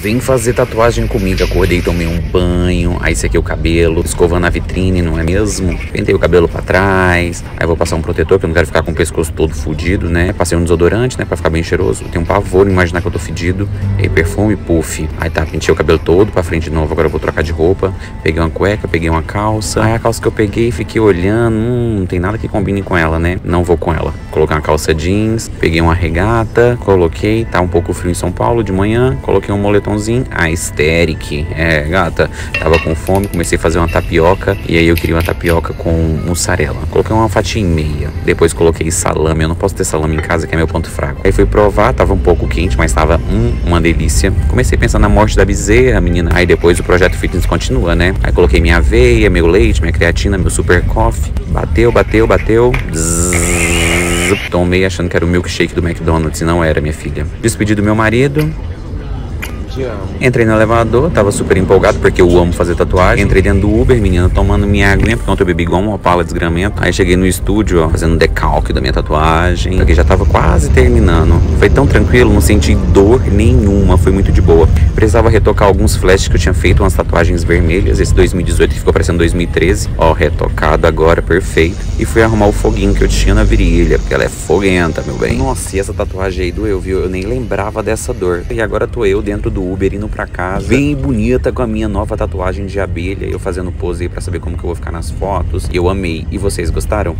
Vem fazer tatuagem comigo. Acordei, tomei um banho. Aí sequei o cabelo, escovando a vitrine, não é mesmo? Pentei o cabelo pra trás. Aí vou passar um protetor, porque eu não quero ficar com o pescoço todo fudido, né? Passei um desodorante, né? Pra ficar bem cheiroso. Tenho um pavor imaginar que eu tô fedido. Aí perfume, puff. Aí tá, pentei o cabelo todo pra frente de novo. Agora eu vou trocar de roupa. Peguei uma cueca, peguei uma calça. Aí a calça que eu peguei, fiquei olhando. Hum, não tem nada que combine com ela, né? Não vou com ela. Coloquei uma calça jeans, peguei uma regata, coloquei. Tá um pouco frio em São Paulo de manhã. Coloquei um moletomzinho. A Aesthetic. É, gata, tava com fome, comecei a fazer uma tapioca. E aí eu queria uma tapioca com mussarela. Coloquei uma fatia e meia. Depois coloquei salame. Eu não posso ter salame em casa, que é meu ponto fraco. Aí fui provar, tava um pouco quente, mas tava hum, uma delícia. Comecei pensando na morte da bezerra, menina. Aí depois o projeto fitness continua, né? Aí coloquei minha aveia, meu leite, minha creatina, meu super coffee. Bateu, bateu, bateu. Zzz, tomei achando que era o milkshake do McDonald's e não era, minha filha. Despedi do meu marido, Entrei no elevador, tava super empolgado porque eu amo fazer tatuagem. Entrei dentro do Uber, menina, tomando minha aguinha, porque ontem eu bebi igual uma pala de desgramento. Aí cheguei no estúdio, ó, fazendo decalque da minha tatuagem. Aqui já tava quase terminando. Foi tão tranquilo, não senti dor nenhuma, foi muito de boa. Precisava retocar alguns flashes que eu tinha feito, umas tatuagens vermelhas. Esse 2018 que ficou parecendo 2013. Ó, retocado agora, perfeito. E fui arrumar o foguinho que eu tinha na virilha, porque ela é foguenta, meu bem. Nossa, e essa tatuagem aí doeu, viu? Eu nem lembrava dessa dor. E agora tô eu dentro do Uber indo pra casa, bem bonita com a minha nova tatuagem de abelha, eu fazendo pose aí pra saber como que eu vou ficar nas fotos. Eu amei. E vocês gostaram?